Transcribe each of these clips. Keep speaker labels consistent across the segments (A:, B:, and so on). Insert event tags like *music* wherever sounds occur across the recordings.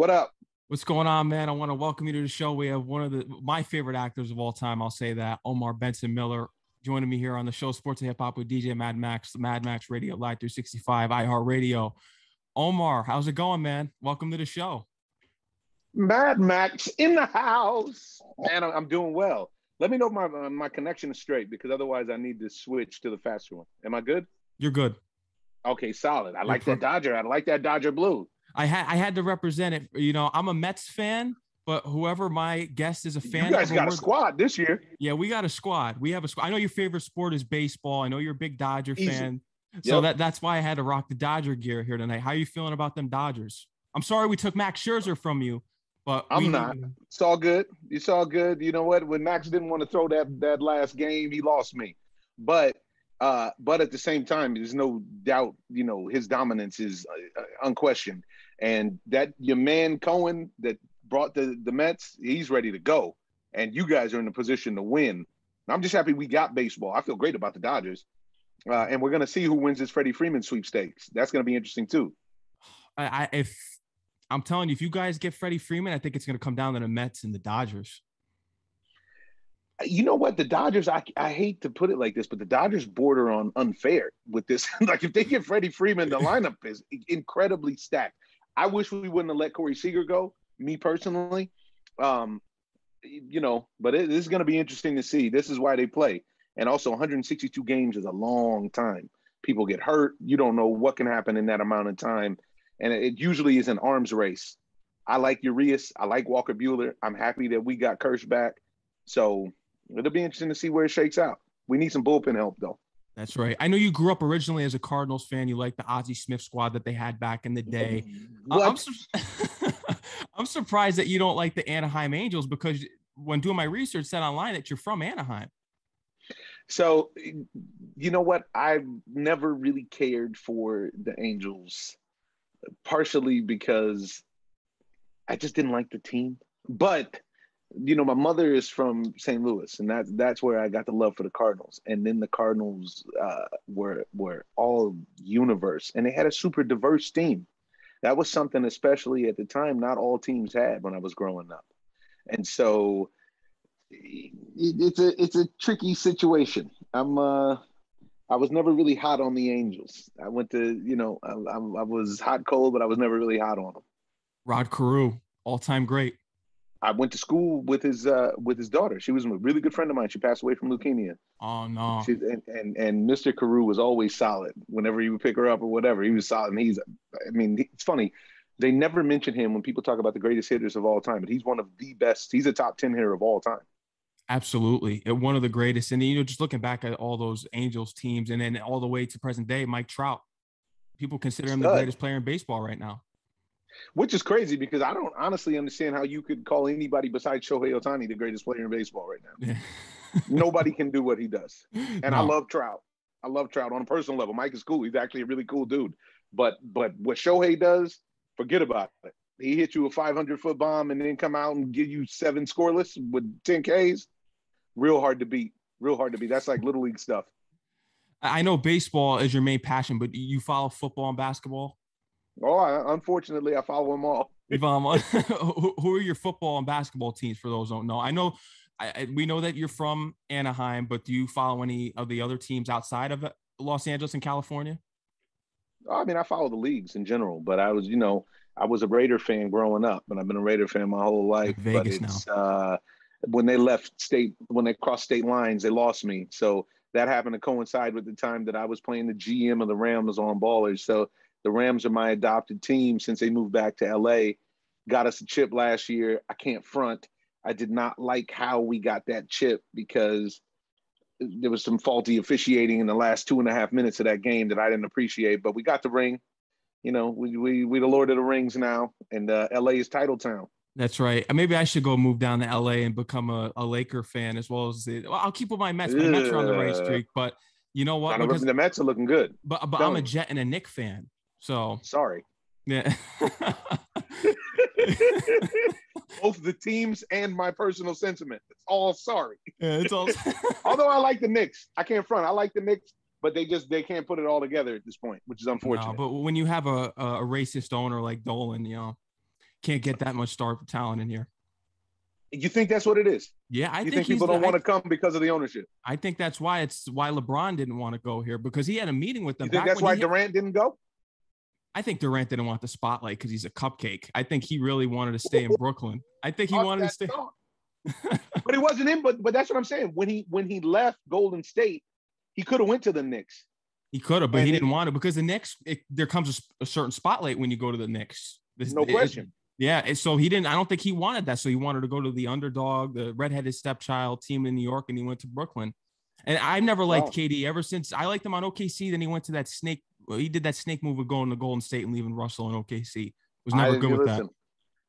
A: What up?
B: What's going on, man? I want to welcome you to the show. We have one of the my favorite actors of all time. I'll say that Omar Benson Miller joining me here on the show Sports and Hip Hop with DJ Mad Max, Mad Max Radio, Live 365, iHeartRadio. Omar, how's it going, man? Welcome to the show.
A: Mad Max in the house, man. I'm doing well. Let me know if my uh, my connection is straight because otherwise I need to switch to the faster one. Am I good?
B: You're good.
A: Okay, solid. I like that Dodger. I like that Dodger blue.
B: I had I had to represent it. You know, I'm a Mets fan, but whoever my guest is a fan.
A: You guys got a squad this year.
B: Yeah, we got a squad. We have a squad. I know your favorite sport is baseball. I know you're a big Dodger Easy. fan. So yep. that that's why I had to rock the Dodger gear here tonight. How are you feeling about them Dodgers? I'm sorry we took Max Scherzer from you, but
A: I'm not. It's all good. It's all good. You know what? When Max didn't want to throw that that last game, he lost me. But uh, but at the same time, there's no doubt. You know his dominance is uh, unquestioned. And that your man Cohen that brought the the Mets, he's ready to go. And you guys are in a position to win. I'm just happy we got baseball. I feel great about the Dodgers. Uh, and we're going to see who wins this Freddie Freeman sweepstakes. That's going to be interesting too.
B: I, I, if I'm telling you, if you guys get Freddie Freeman, I think it's going to come down to the Mets and the Dodgers.
A: You know what? The Dodgers, I, I hate to put it like this, but the Dodgers border on unfair with this. *laughs* like if they get Freddie Freeman, the *laughs* lineup is incredibly stacked. I wish we wouldn't have let Corey Seager go, me personally. Um, you know, but it, this is going to be interesting to see. This is why they play. And also, 162 games is a long time. People get hurt. You don't know what can happen in that amount of time. And it usually is an arms race. I like Urias. I like Walker Buehler. I'm happy that we got Kersh back. So it'll be interesting to see where it shakes out. We need some bullpen help, though.
B: That's right. I know you grew up originally as a Cardinals fan. You like the Ozzie Smith squad that they had back in the day. Uh, I'm, su- *laughs* I'm surprised that you don't like the Anaheim Angels because when doing my research, said online that you're from Anaheim.
A: So, you know what? I've never really cared for the Angels, partially because I just didn't like the team. But you know, my mother is from St. Louis, and that's that's where I got the love for the Cardinals. And then the Cardinals uh, were were all universe, and they had a super diverse team. That was something, especially at the time, not all teams had when I was growing up. And so, it, it's a it's a tricky situation. I'm uh, I was never really hot on the Angels. I went to you know I, I, I was hot cold, but I was never really hot on them.
B: Rod Carew, all time great.
A: I went to school with his uh, with his daughter. She was a really good friend of mine. She passed away from leukemia.
B: Oh no!
A: She, and, and and Mr. Carew was always solid. Whenever you would pick her up or whatever, he was solid. And he's, I mean, it's funny. They never mention him when people talk about the greatest hitters of all time, but he's one of the best. He's a top ten hitter of all time.
B: Absolutely, one of the greatest. And you know, just looking back at all those Angels teams, and then all the way to present day, Mike Trout. People consider him the greatest player in baseball right now
A: which is crazy because I don't honestly understand how you could call anybody besides Shohei Ohtani the greatest player in baseball right now. *laughs* Nobody can do what he does, and no. I love Trout. I love Trout on a personal level. Mike is cool. He's actually a really cool dude. But but what Shohei does, forget about it. He hit you a 500 foot bomb and then come out and give you seven scoreless with 10 Ks. Real hard to beat. Real hard to beat. That's like little league stuff.
B: I know baseball is your main passion, but you follow football and basketball.
A: Oh, I, unfortunately, I follow them all. *laughs*
B: Follow them who are your football and basketball teams? For those don't know, I know I, we know that you're from Anaheim, but do you follow any of the other teams outside of Los Angeles and California?
A: I mean, I follow the leagues in general, but I was, you know, I was a Raider fan growing up, and I've been a Raider fan my whole life.
B: Vegas now.
A: Uh, when they left state, when they crossed state lines, they lost me. So that happened to coincide with the time that I was playing the GM of the Rams on Ballers. So the Rams are my adopted team since they moved back to LA. Got us a chip last year. I can't front. I did not like how we got that chip because there was some faulty officiating in the last two and a half minutes of that game that I didn't appreciate. But we got the ring. You know, we we we the Lord of the Rings now, and uh, LA is title town.
B: That's right. Maybe I should go move down to LA and become a, a Laker fan as well as the. Well, I'll keep with my Mets. My Mets are on the right streak, but you know what?
A: Because, the Mets are looking good.
B: But but I'm a Jet and a Knick fan. So
A: sorry.
B: Yeah. *laughs*
A: Both the teams and my personal sentiment. It's all sorry.
B: Yeah, it's all. *laughs*
A: Although I like the Knicks, I can't front. I like the Knicks, but they just they can't put it all together at this point, which is unfortunate.
B: No, but when you have a, a racist owner like Dolan, you know, can't get that much star talent in here.
A: You think that's what it is?
B: Yeah, I
A: you
B: think,
A: think, people don't want to come because of the ownership.
B: I think that's why it's why LeBron didn't want to go here because he had a meeting with them.
A: You think that's why Durant didn't go?
B: I think Durant didn't want the spotlight because he's a cupcake. I think he really wanted to *laughs* stay in Brooklyn. I think he
A: Talk
B: wanted to stay. *laughs*
A: but it wasn't in. But but that's what I'm saying. When he when he left Golden State, he could have went to the Knicks.
B: He could have, but
A: And
B: he didn't want to because the Knicks. It, there comes a certain spotlight when you go to the Knicks. This-
A: No
B: it-
A: question.
B: Yeah, and so he didn't. I don't think he wanted that. So he wanted to go to the underdog, the redheaded stepchild team in New York, and he went to Brooklyn. And I've never liked
A: Wow.
B: KD ever since I liked him on OKC. Then he went to that snake. Well, He did that snake move of going to Golden State and leaving Russell in OKC. Was never good with that.
A: listen,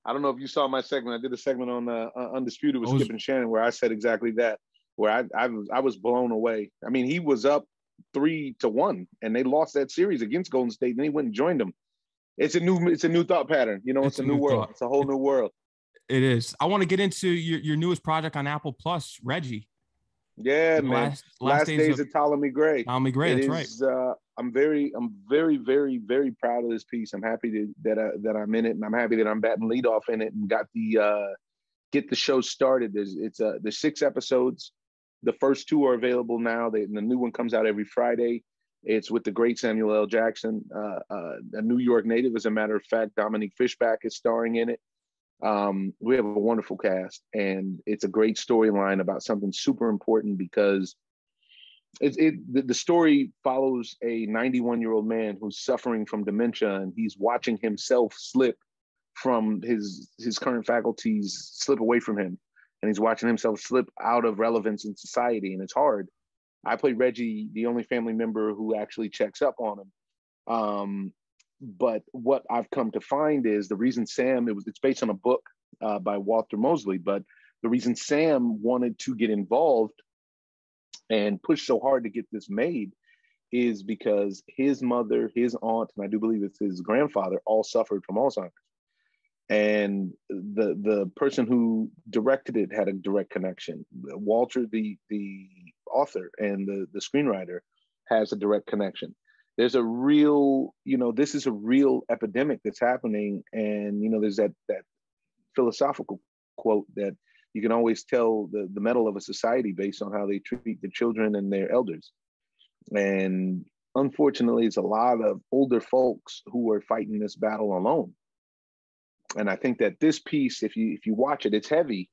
A: I don't know if you saw my segment. I did a segment on uh, uh, Undisputed with
B: was-
A: Skip and Shannon where I said exactly that. Where I I was I was blown away. I mean, he was up three to one, and they lost that series against Golden State. And he went and joined them. It's a new it's a new thought pattern. You know, it's,
B: It's
A: a
B: a
A: new,
B: new
A: world.
B: thought.
A: It's a whole new world.
B: It is. I want to get into your, your newest project on Apple Plus, Reggie.
A: Yeah,
B: The
A: man.
B: Last,
A: Last, days, of Ptolemy Grey.
B: Tommy Gray.
A: It
B: That's right.
A: Uh, I'm very, I'm very, very, very proud of this piece. I'm happy to, that I, that I'm in it, and I'm happy that I'm batting leadoff in it and got the uh, get the show started. There's it's uh, there's six episodes. The first two are available now. They, and the new one comes out every Friday. It's with the great Samuel L. Jackson, uh, uh, a New York native, as a matter of fact. Dominique Fishback is starring in it. Um, we have a wonderful cast, and it's a great storyline about something super important because it, it the, the story follows a 91 year old man who's suffering from dementia, and he's watching himself slip from his his current faculties slip away from him, and he's watching himself slip out of relevance in society, and it's hard. I play Reggie, the only family member who actually checks up on him. Um, but what I've come to find is the reason Sam it was it's based on a book uh, by Walter Mosley, but the reason Sam wanted to get involved and push so hard to get this made is because his mother, his aunt, and I do believe it's his grandfather all suffered from Alzheimer's. And the the person who directed it had a direct connection. Walter, the the author and the the screenwriter, has a direct connection. There's a real, you know, this is a real epidemic that's happening, and you know, there's that that philosophical quote that you can always tell the, the mettle of a society based on how they treat the children and their elders. And unfortunately, it's a lot of older folks who are fighting this battle alone. And I think that this piece, if you if you watch it, it's heavy,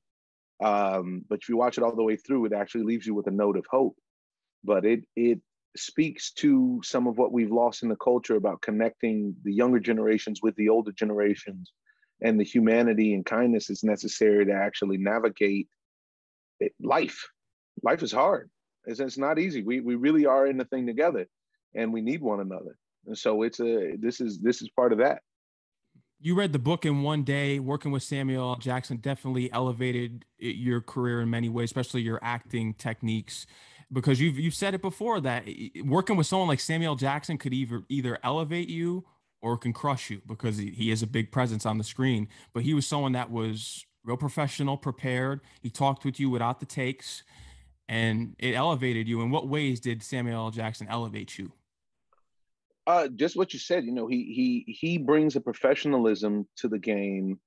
A: um, but if you watch it all the way through, it actually leaves you with a note of hope. But it it speaks to some of what we've lost in the culture about connecting the younger generations with the older generations and the humanity and kindness is necessary to actually navigate it, life. Life is hard. It's, it's not easy. We we really are in the thing together, and we need one another. And so it's a this is this is part of that.
B: You read the book in one day. Working with Samuel Jackson definitely elevated eh, your career in many ways, especially your acting techniques. Because you've you've said it before that working with someone like Samuel Jackson could either either elevate you or can crush you because he, he is a big presence on the screen. But he was someone that was real professional, prepared. He talked with you without the takes, and it elevated you. In what ways did Samuel L. Jackson elevate you?
A: Uh, just what you said. You know, he he he brings a professionalism to the game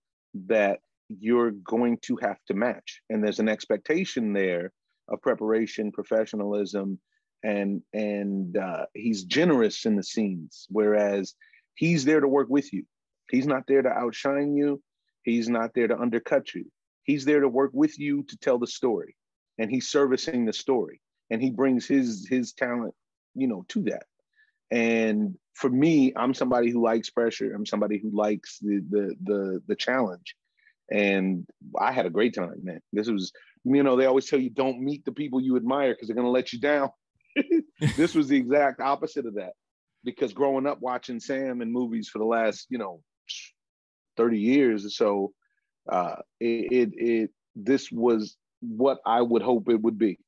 A: that you're going to have to match, and there's an expectation there of preparation, professionalism, and and uh, he's generous in the scenes. Whereas he's there to work with you. He's not there to outshine you. He's not there to undercut you. He's there to work with you to tell the story, and he's servicing the story, and he brings his his talent, you know, to that. And for me, I'm somebody who likes pressure. I'm somebody who likes the the the the challenge. And I had a great time, man. This was, you know, they always tell you don't meet the people you admire because they're gonna let you down. *laughs* this was the exact opposite of that. Because growing up watching Sam in movies for the last, you know, 30 years or so, uh, it, it it this was what I would hope it would be.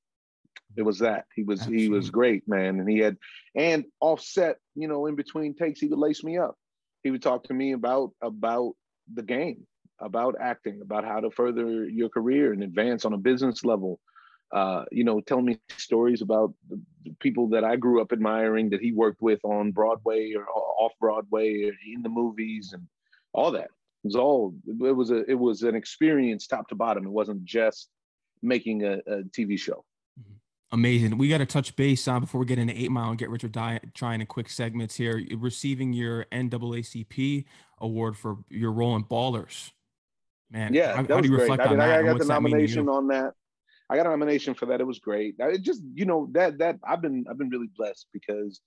A: It was that he was he was great, man, and he had and offset, you know, in between takes, he would lace me up. He would talk to me about about the game, about acting, about how to further your career and advance on a business level. Uh, you know, tell me stories about the, people that I grew up admiring that he worked with on Broadway or off Broadway or in the movies and all that. It was all it was a it was an experience top to bottom. It wasn't just making a, a TV show.
B: Mm-hmm. Amazing. We got to touch base on before we get into Eight Mile and get Rich or Die trying in quick segments here. Receiving your NAACP award for your role in Ballers. Man,
A: yeah, how, how do you great. I mean, that? I got the nomination on that. I got a nomination for that. It was great. It just, you know, that that I've been I've been really blessed because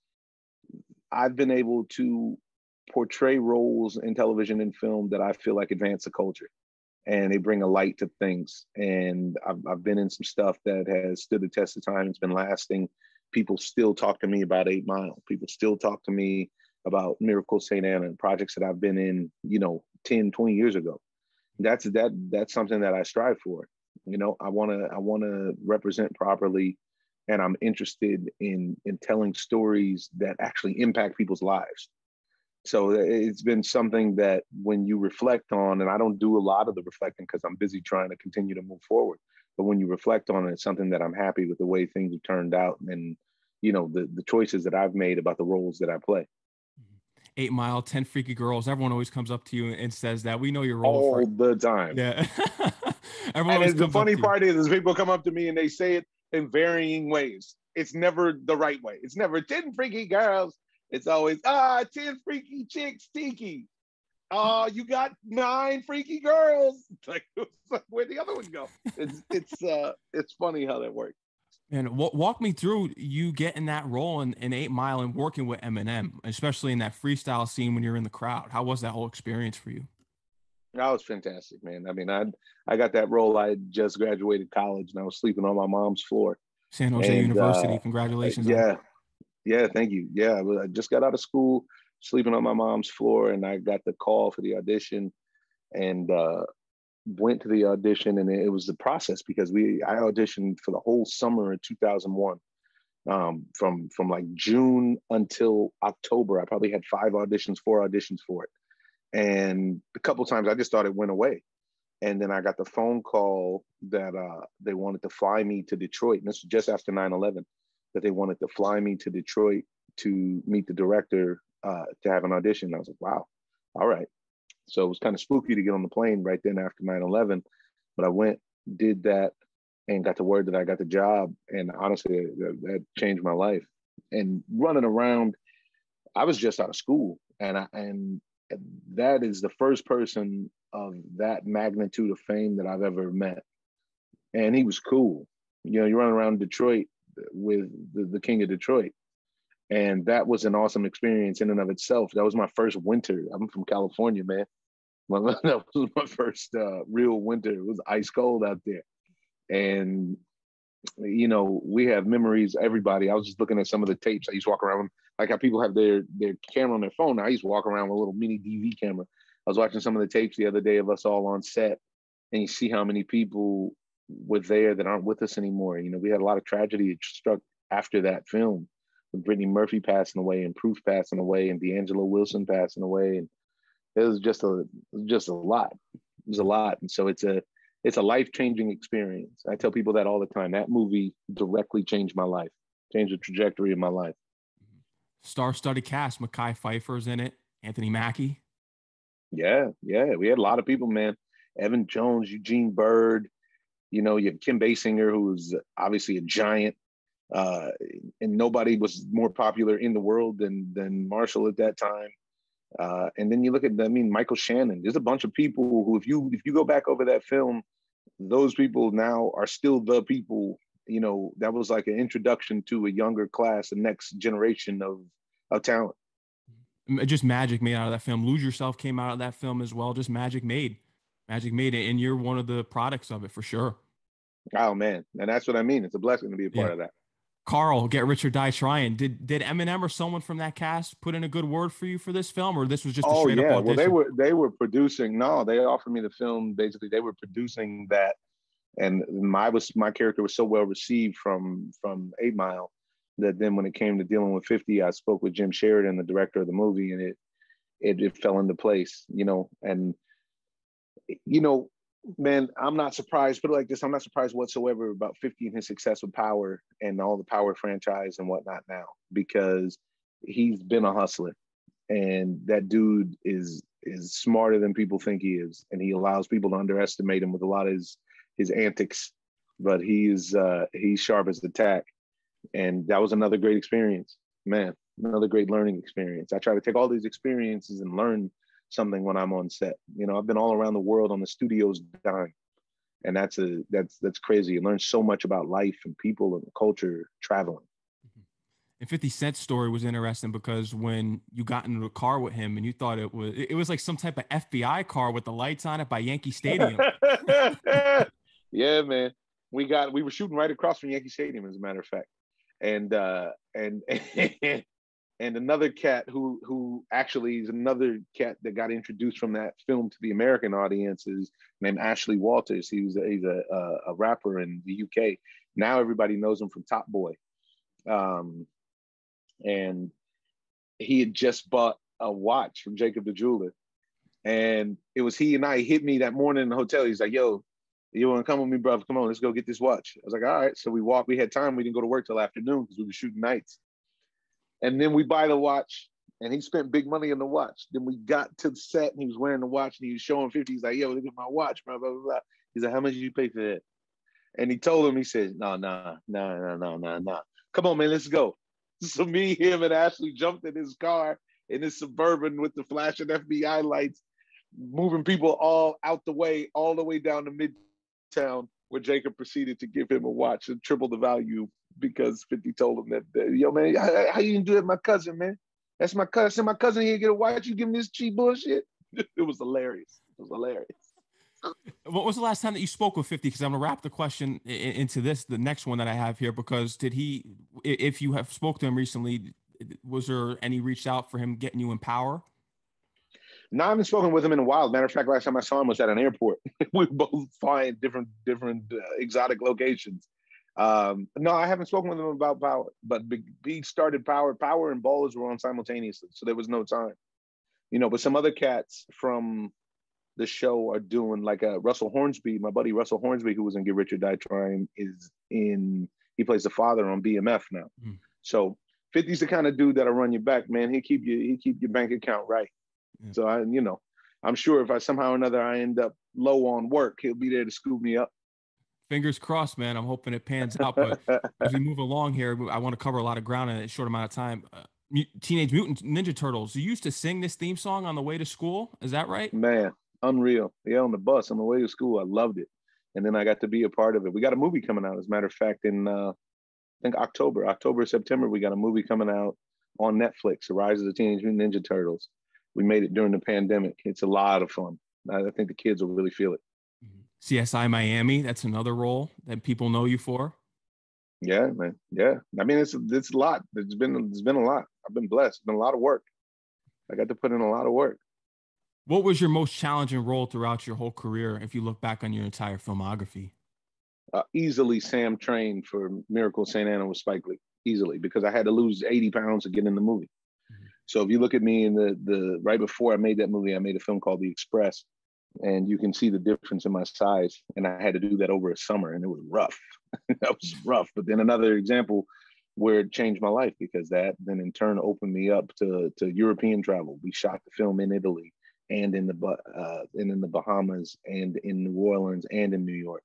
A: I've been able to portray roles in television and film that I feel like advance the culture and they bring a light to things. And I've, I've been in some stuff that has stood the test of time. It's been lasting. People still talk to me about Eight Mile. People still talk to me about Miracle St. Anna and projects that I've been in, you know, 10, 20 years ago. That's that that's something that I strive for. You know, I wanna I wanna represent properly and I'm interested in in telling stories that actually impact people's lives. So it's been something that when you reflect on, and I don't do a lot of the reflecting because I'm busy trying to continue to move forward. But when you reflect on it, it's something that I'm happy with the way things have turned out and you know the the choices that I've made about the roles that I play.
B: Eight Mile, Ten Freaky Girls. Everyone always comes up to you and says that we know your role
A: all for- the time.
B: Yeah. *laughs*
A: Everyone and the funny part is, is people come up to me and they say it in varying ways. It's never the right way. It's never 10 freaky girls. It's always, ah, 10 freaky chicks, tiki. Oh, you got nine freaky girls. *laughs* Like, *laughs* where'd the other one go? It's it's uh it's funny how that works.
B: And walk me through you getting that role in, in Eight Mile and working with Eminem, especially in that freestyle scene when you're in the crowd. How was that whole experience for you?
A: That was fantastic, man. I mean, I I got that role. I just graduated college and I was sleeping on my mom's floor.
B: San Jose and, University. Uh, Congratulations.
A: Yeah. Yeah, thank you. Yeah, I just got out of school, sleeping on my mom's floor, and I got the call for the audition, and uh, went to the audition, and it was the process because we I auditioned for the whole summer in 2001, um, from from like June until October. I probably had five auditions, four auditions for it, and a couple times I just thought it went away. And then I got the phone call that uh, they wanted to fly me to Detroit. And this was just after 9 11, that they wanted to fly me to Detroit to meet the director uh, to have an audition. I was like, wow, all right. So it was kind of spooky to get on the plane right then after 9 11. But I went, did that, and got the word that I got the job. And honestly, that, changed my life. And running around, I was just out of school. And I, and that is the first person of that magnitude of fame that I've ever met. And he was cool. You know, you run around Detroit with the, the King of Detroit. And that was an awesome experience in and of itself. That was my first winter. I'm from California, man. *laughs* that was my first uh, real winter. It was ice cold out there. And you know, we have memories. Everybody. I was just looking at some of the tapes. I used to walk around like how people have their their camera on their phone. I used to walk around with a little mini DV camera. I was watching some of the tapes the other day of us all on set, and you see how many people were there that aren't with us anymore. You know, we had a lot of tragedy struck after that film, Brittany Murphy passing away, and Proof passing away, and D'Angelo Wilson passing away, and it was just a just a lot. It was a lot, and so it's a it's a life changing experience. I tell people that all the time. That movie directly changed my life, changed the trajectory of my life.
B: Star-studded cast. Mekhi Phifer's in it. Anthony Mackie.
A: Yeah, yeah, we had a lot of people, man. Evan Jones, Eugene Byrd. You know, you have Kim Basinger, who's obviously a giant, uh, and nobody was more popular in the world than than Marshall at that time. Uh, and then you look at, I mean, Michael Shannon. There's a bunch of people who, if you if you go back over that film, those people now are still the people. You know, that was like an introduction to a younger class, the next generation of of talent.
B: Just magic made out of that film. Lose Yourself came out of that film as well. Just magic made, magic made it, and you're one of the products of it for sure.
A: Oh man, and that's what I mean. It's a blessing to be a part yeah. of that.
B: Karl, get Rich or Die Trying. Did did Eminem or someone from that cast put in a good word for you for this film, or this was just a oh, yeah. up audition?
A: Well, they were they were producing. No, they offered me the film. Basically, they were producing that, and my was my character was so well received from from Eight Mile that then when it came to dealing with Fifty, I spoke with Jim Sheridan, the director of the movie, and it it, it fell into place. You know, and you know man, I'm not surprised. Put it like this: I'm not surprised whatsoever about 50 and his success with Power and all the Power franchise and whatnot now, because he's been a hustler. and that dude is is smarter than people think he is, and he allows people to underestimate him with a lot of his his antics. But he's uh, he's sharp as the tack, and that was another great experience, man. Another great learning experience. I try to take all these experiences and learn something when I'm on set. You know, I've been all around the world on the studio's dime, and that's a that's that's crazy. You learn so much about life and people and culture traveling.
B: And 50 Cent's story was interesting because when you got in the car with him and you thought it was it was like some type of FBI car with the lights on it by Yankee Stadium. *laughs*
A: yeah, man. We got we were shooting right across from Yankee Stadium, as a matter of fact. And uh and *laughs* and another cat who who actually is another cat that got introduced from that film to the American audiences named Ashley Walters. He was a, he's a, a, rapper in the UK. Now everybody knows him from Top Boy. Um, and he had just bought a watch from Jacob the jeweler. And it was he and I hit me that morning in the hotel. He's like, yo, you want to come with me, brother? Come on, let's go get this watch. I was like, all right. So we walked, we had time. We didn't go to work till afternoon because we were shooting nights. And then we buy the watch and he spent big money on the watch. Then we got to the set and he was wearing the watch and he was showing 50. He's like, yo, look at my watch, blah, blah, blah, blah. He's like, how much did you pay for that? And he told him, he said, no, no, no, no, no, no, no. Come on, man, let's go. *laughs* So me, him, and Ashley jumped in his car in his suburban with the flashing FBI lights, moving people all out the way, all the way down to Midtown, where Jacob proceeded to give him a watch and triple the value because 50 told him that, that yo, man, how, how you gonna do that, my cousin, man? That's my cousin. My cousin here get a watch. You give me this cheap bullshit. *laughs* it was hilarious. It was hilarious.
B: What was the last time that you spoke with 50? Because I'm gonna wrap the question into this, the next one that I have here. Because did he, if you have spoke to him recently, was there any reached out for him getting you in power?
A: No, I haven't spoken with him in a while. Matter of fact, last time I saw him was at an airport. *laughs* we both flying different, different uh, exotic locations. Um, no, I haven't spoken with him about power, but he started power. Power and Ballers were on simultaneously, so there was no time. You know, but some other cats from the show are doing like a Russell Hornsby, my buddy Russell Hornsby, who was in Get Rich or Die Trying, is in he plays the father on BMF now. Mm. So 50's the kind of dude that'll run you back, man. He keep you he keep your bank account right. Yeah. So I, you know, I'm sure if I somehow or another I end up low on work, he'll be there to scoop me up.
B: Fingers crossed, man. I'm hoping it pans out. But as we move along here, I want to cover a lot of ground in a short amount of time. Uh, Teenage Mutant Ninja Turtles. You used to sing this theme song on the way to school. Is that right?
A: Man, unreal. Yeah, on the bus on the way to school, I loved it, and then I got to be a part of it. We got a movie coming out, as a matter of fact, in uh, I think October, October, September. We got a movie coming out on Netflix, The Rise of the Teenage Mutant Ninja Turtles. We made it during the pandemic. It's a lot of fun. I think the kids will really feel it.
B: CSI Miami, that's another role that people know you for.
A: Yeah, man. Yeah. I mean, it's it's a lot. It's been it's been a lot. I've been blessed. It's been a lot of work. I got to put in a lot of work.
B: What was your most challenging role throughout your whole career, if you look back on your entire filmography?
A: Uh, easily Sam Train for Miracle St. Anna with Spike Lee, easily, because I had to lose 80 pounds to get in the movie. Mm-hmm. So if you look at me in the the right before I made that movie, I made a film called The Express, and you can see the difference in my size. And I had to do that over a summer, and it was rough. *laughs* that was rough. But then another example where it changed my life because that then in turn opened me up to to European travel. We shot the film in Italy and in the uh, and in the Bahamas and in New Orleans and in New York.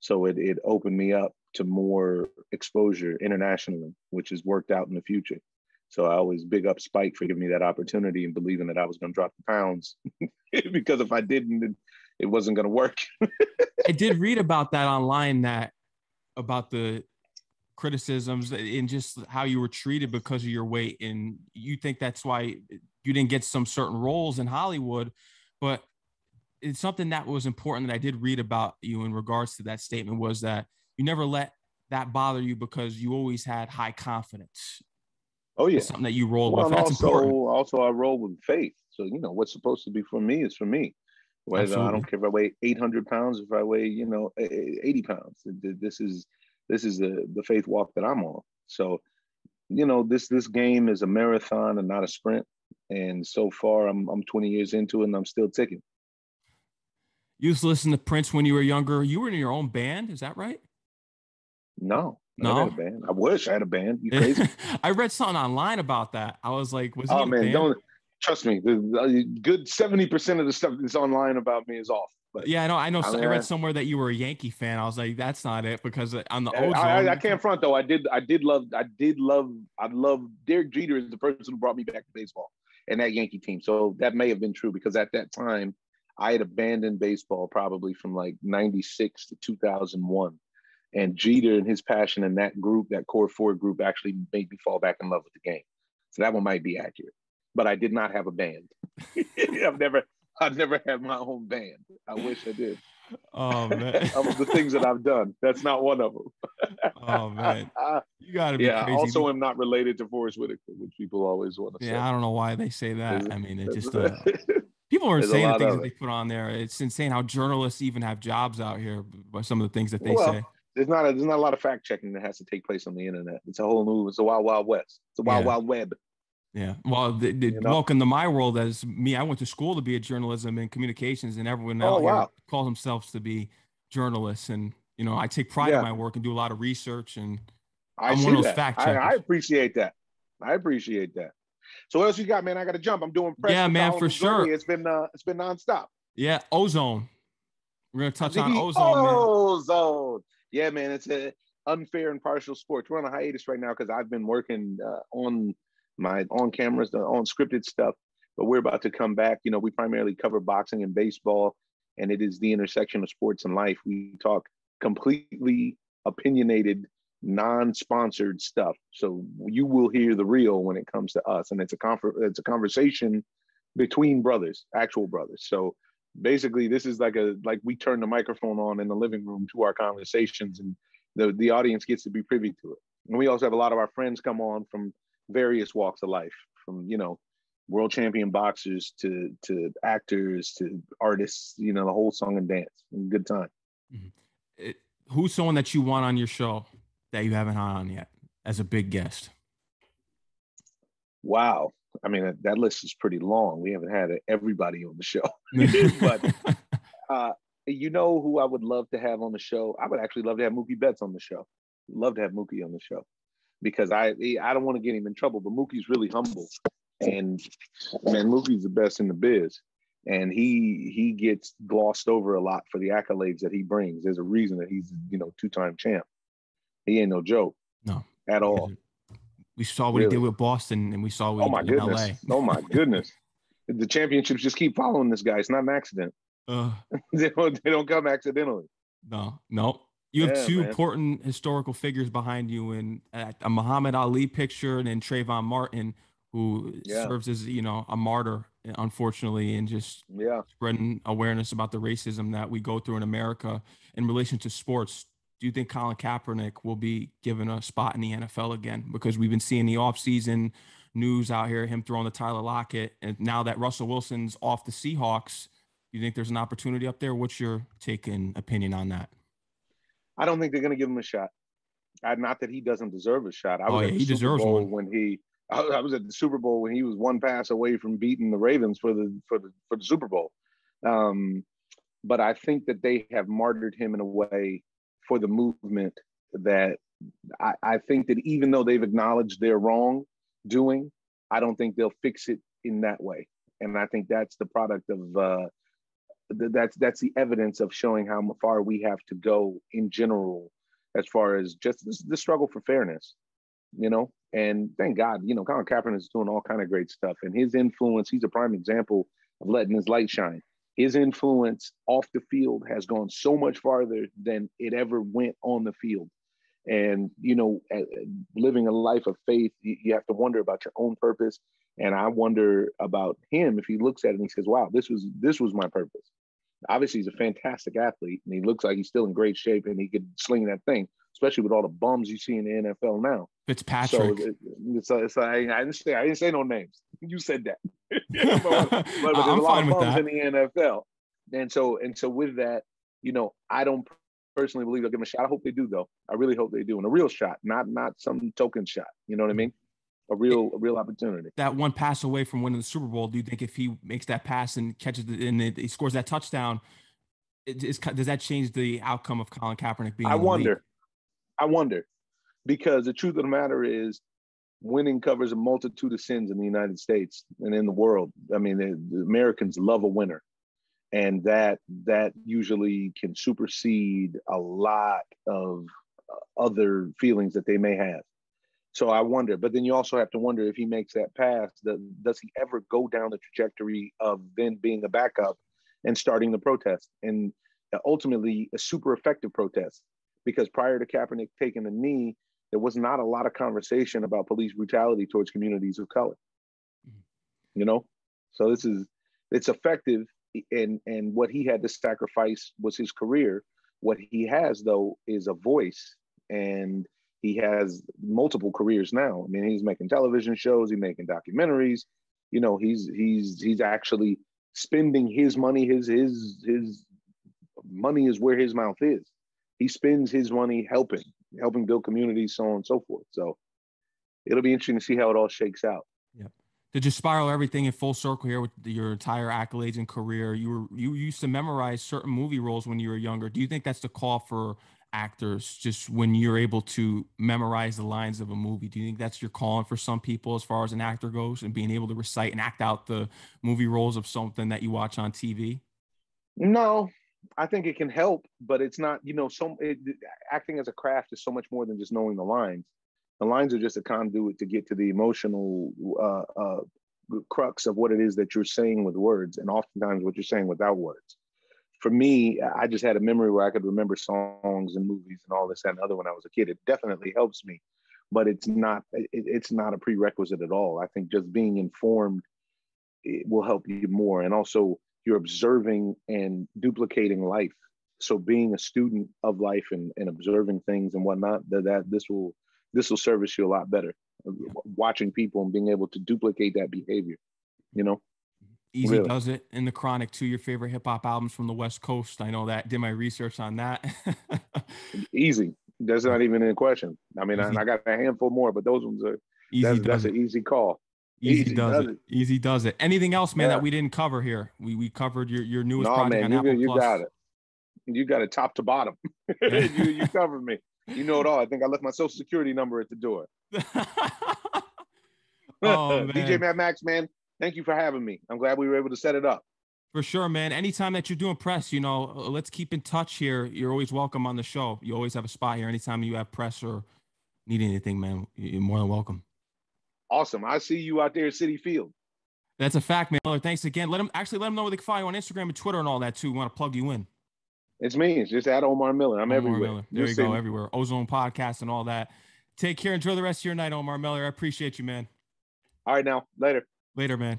A: So it it opened me up to more exposure internationally, which has worked out in the future. So I always big up Spike for giving me that opportunity and believing that I was going to drop the pounds *laughs* because if I didn't, it, wasn't going to work. *laughs*
B: I did read about that online that about the criticisms and just how you were treated because of your weight and you think that's why you didn't get some certain roles in Hollywood, but it's something that was important that I did read about you in regards to that statement was that you never let that bother you because you always had high confidence.
A: Oh yeah,
B: it's something that you roll well,
A: with. That's also, important. also I roll with faith. So you know what's supposed to be for me is for me. Whether I don't care if I weigh 800 pounds, if I weigh you know 80 pounds. This is this is the the faith walk that I'm on. So you know this this game is a marathon and not a sprint and so far I'm I'm 20 years into it and I'm still ticking.
B: You used to listen to Prince when you were younger. You were in your own band, is that right?
A: No, no. I had a band. I wish I had a band. You crazy? *laughs*
B: I read something online about that. I was like, was he
A: oh man, don't Trust me, the, uh, good seventy percent of the stuff that's online about me is off.
B: But yeah, I know. I know. I, mean, I read somewhere that you were a Yankee fan. I was like, that's not it because on the
A: ozone. I, I, can't front though. I did. I did love. I did love. I love Derek Jeter is the person who brought me back to baseball and that Yankee team. So that may have been true because at that time I had abandoned baseball probably from like '96 to 2001, and Jeter and his passion in that group, that core four group, actually made me fall back in love with the game. So that one might be accurate. But I did not have a band. *laughs* I've never I've never had my own band. I wish I did.
B: Oh *laughs* man,
A: of the things that I've done, that's not one of them. *laughs*
B: oh man, you gotta be.
A: Yeah.
B: Crazy.
A: Also, I'm not related to Forest Whitaker, which people always want to
B: yeah,
A: say.
B: Yeah, I don't know why they say that. I mean, it just uh, people are saying the things that they put on there. It's insane how journalists even have jobs out here by some of the things that they well, say.
A: There's not a, there's not a lot of fact checking that has to take place on the internet. It's a whole new. It's a wild wild west. It's a wild yeah. wild web.
B: Yeah. Well, the, the, you know? welcome to my world as me. I went to school to be a journalism and communications, and everyone oh, out wow. calls themselves to be journalists. And you know, I take pride yeah. in my work and do a lot of research. And
A: I am one of those that. fact checkers. I, I, appreciate that. I appreciate that. So what else you got, man? I got to jump. I'm doing
B: press. Yeah, man, for sure.
A: It's been uh, it's been nonstop.
B: Yeah, ozone. We're gonna touch the on ozone.
A: Ozone. Man. Yeah, man. It's a unfair and partial sport. We're on a hiatus right now because I've been working uh, on my on cameras, the on scripted stuff. But we're about to come back. You know, we primarily cover boxing and baseball, and it is the intersection of sports and life. We talk completely opinionated, non-sponsored stuff. So you will hear the real when it comes to us, and it's a confer- it's a conversation between brothers, actual brothers. So basically, this is like a like we turn the microphone on in the living room to our conversations, and the the audience gets to be privy to it. And we also have a lot of our friends come on from various walks of life, from you know, world champion boxers to to actors to artists. You know, the whole song and dance. Good time.
B: Mm-hmm. It, who's someone that you want on your show that you haven't had on yet as a big guest?
A: Wow. I mean, that, that list is pretty long. We haven't had everybody on the show, *laughs* *laughs* but uh, you know who I would love to have on the show? I would actually love to have Mookie Betts on the show. Love to have Mookie on the show because I I don't want to get him in trouble. But Mookie's really humble, and man, Mookie's the best in the biz, and he he gets glossed over a lot for the accolades that he brings. There's a reason that he's you know two time champ. He ain't no joke.
B: No,
A: at all.
B: We saw what really. he did with Boston, and we saw what oh my
A: goodness. Oh my *laughs* goodness. the championships just keep following this guy. It's not an accident. *laughs* Uh, they, don't, they don't come accidentally.
B: No, no. You have yeah, two man. important historical figures behind you in uh, a Muhammad Ali picture and then Trayvon Martin, who yeah. serves as you know a martyr, unfortunately, and just
A: yeah.
B: spreading awareness about the racism that we go through in America in relation to sports. Do you think Colin Kaepernick will be given a spot in the NFL again? Because we've been seeing the offseason news out here, him throwing the Tyler Lockett, and now that Russell Wilson's off the Seahawks, do you think there's an opportunity up there? What's your take and opinion on that?
A: I don't think they're going to give him a shot. I, not that he doesn't deserve a shot. I
B: was oh, yeah, he Super deserves
A: Bowl
B: one
A: when he. I, I was at the Super Bowl when he was one pass away from beating the Ravens for the for the for the Super Bowl. Um, but I think that they have martyred him in a way for the movement that I, I think that even though they've acknowledged their wrong doing, I don't think they'll fix it in that way. And I think that's the product of uh, that's that's the evidence of showing how far we have to go in general as far as just this, the struggle for fairness you know and thank god you know colin kaepernick is doing all kind of great stuff and his influence he's a prime example of letting his light shine his influence off the field has gone so much farther than it ever went on the field. And you know living a life of faith you have to wonder about your own purpose. And i wonder about him if he looks at it and he says wow this was this was my purpose. Obviously he's a fantastic athlete and he looks like he's still in great shape and he could sling that thing, especially with all the bums you see in the NFL now.
B: Fitzpatrick.
A: So it's, it's, I, didn't say I didn't say no names. *laughs* You said that. *laughs* but, but, *laughs* but I'm fine with that. in the NFL. And so and so with that, you know, I don't personally believe they'll give him a shot. I hope they do though. I really hope they do. And a real shot, not not some token shot. You know what I mean? a real a real opportunity.
B: That one pass away from winning the Super Bowl. Do you think if he makes that pass and catches it and he scores that touchdown, is, does that change the outcome of Colin Kaepernick being?
A: I wonder. I wonder because the truth of the matter is, winning covers a multitude of sins in the United States and in the world. I mean, the, the Americans love a winner, and that that usually can supersede a lot of uh, other feelings that they may have. So I wonder, but then you also have to wonder if he makes that pass, does he ever go down the trajectory of then being a backup and starting the protest and ultimately a super effective protest? Because prior to Kaepernick taking the knee, there was not a lot of conversation about police brutality towards communities of color. Mm-hmm. You know, so this is it's effective, and and what he had to sacrifice was his career. What he has though is a voice and he has multiple careers now. I mean, he's making television shows, he's making documentaries. You know, he's he's he's actually spending his money. His his his money is where his mouth is. He spends his money helping, helping build communities, so on and so forth. So it'll be interesting to see how it all shakes out.
B: Yeah. Did you spiral everything in full circle here with your entire accolades and career, you were you used to memorize certain movie roles when you were younger. Do you think that's the call for actors just when you're able to memorize the lines of a movie do you think that's your calling for some people as far as an actor goes and being able to recite and act out the movie roles of something that you watch on tv
A: no i think it can help but it's not you know some it, acting as a craft is so much more than just knowing the lines the lines are just a conduit to get to the emotional uh, uh, crux of what it is that you're saying with words and oftentimes what you're saying without words for me, I just had a memory where I could remember songs and movies and all this and other when I was a kid. It definitely helps me, but it's not it, it's not a prerequisite at all. I think just being informed will help you more, and also you're observing and duplicating life. So being a student of life and, and observing things and whatnot, that, that this will this will service you a lot better. Watching people and being able to duplicate that behavior, you know.
B: Easy really? does it in the Chronic, two your favorite hip hop albums from the West Coast. I know that. Did my research on that. *laughs*
A: easy. That's not even in question. I mean, I, I, got a handful more, but those ones are easy. That's, that's an easy call.
B: Easy, easy does, does it. it. Easy does it. Anything else, man, yeah. that we didn't cover here? We we covered your your newest no, project man, on
A: you,
B: Apple
A: you
B: Plus.
A: got it. You got it top to bottom. *laughs* you, you *laughs* covered me. You know it all. I think I left my social security number at the door. *laughs* oh, DJ Mad Max, man thank you for having me. I'm glad we were able to set it up.
B: For sure, man. Anytime that you're doing press, you know, uh, let's keep in touch here. You're always welcome on the show. You always have a spot here. Anytime you have press or need anything, man, you're more than welcome.
A: Awesome. I see you out there at Citi Field.
B: That's a fact, man. Thanks again. Let them actually let them know where they can find you on Instagram and Twitter and all that too. We want to plug you in.
A: It's me. It's just at Omar Miller. I'm Omar everywhere.
B: Miller. There you go, everywhere. Ozone podcast and all that. Take care. Enjoy the rest of your night, Omar Miller. I appreciate you, man.
A: All right, now. Later.
B: Later, man.